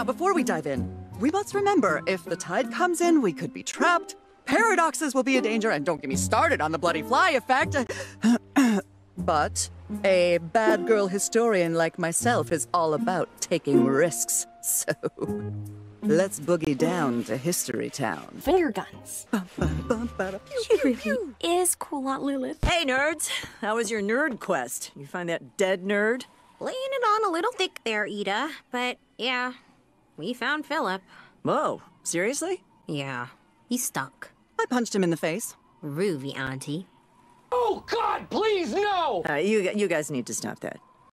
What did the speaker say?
Now, before we dive in, we must remember if the tide comes in, we could be trapped. Paradoxes will be a danger, and don't get me started on the bloody fly effect. but a bad girl historian like myself is all about taking risks. So let's boogie down to History Town. Finger guns. She really is cool, Aunt Lilith. Hey, nerds! How was your nerd quest? You find that dead nerd? Laying it on a little thick there, Ida. But yeah, we found Philip. Whoa, seriously? Yeah, he's stuck. I punched him in the face. Ruby, Auntie. Oh, God, please, no! Uh, you, you guys need to stop that.